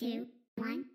two, one,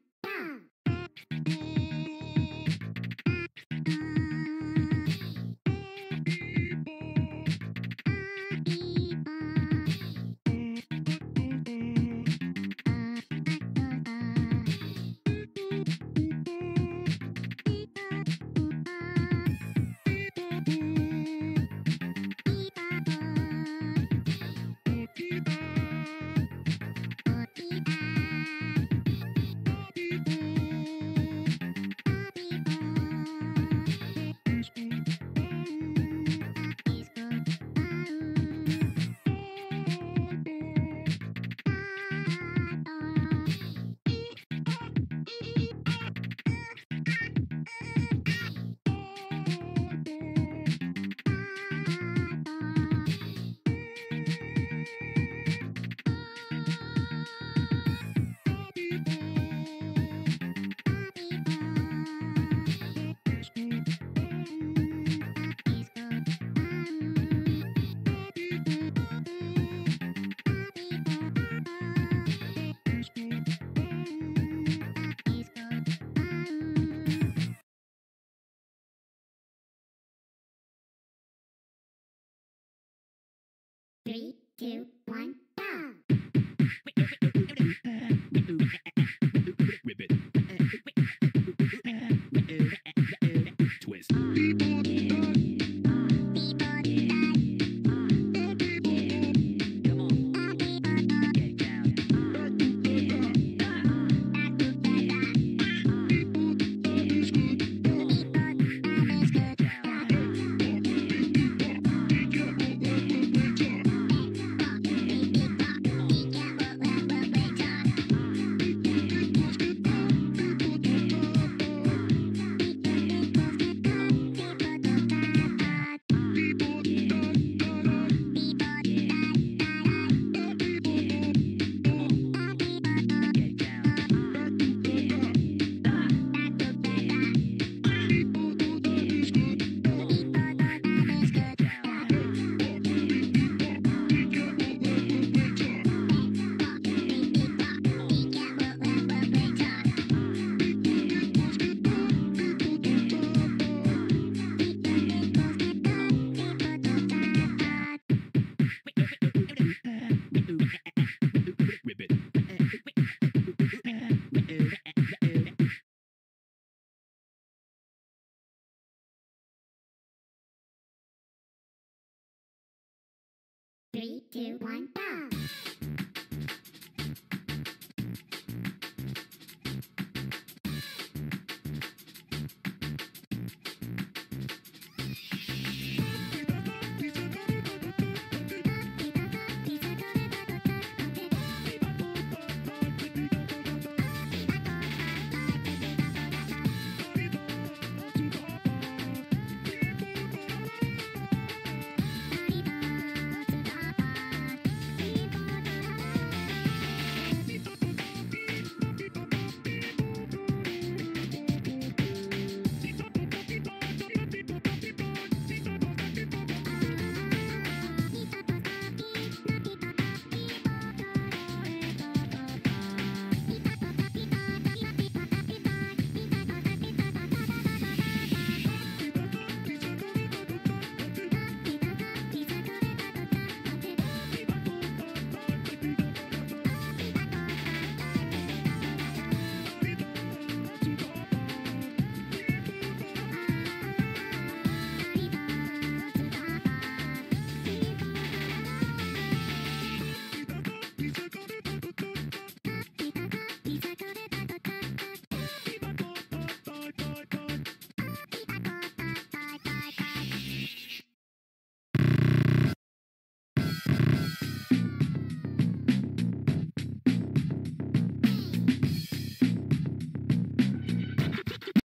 two, Three, two, one, go!